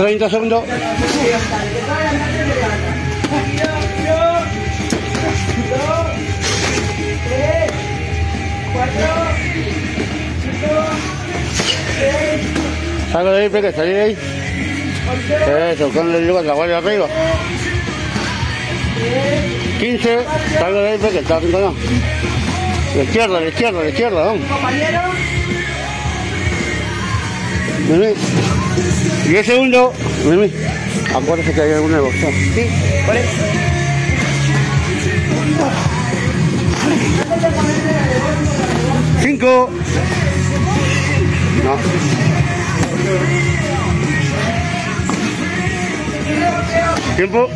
30 segundos. Salgo de ahí, Peque, salí de ahí. Eso, con el lugar, la guardia arriba. 15, salgo de ahí, Peque, está arrinconado. La izquierda, la izquierda, la izquierda, vamos. Compañero, Vení. 10 segundos. Vení. Acuérdate que hay alguna de boxeo. sí, por eso. Cinco. No. Tiempo.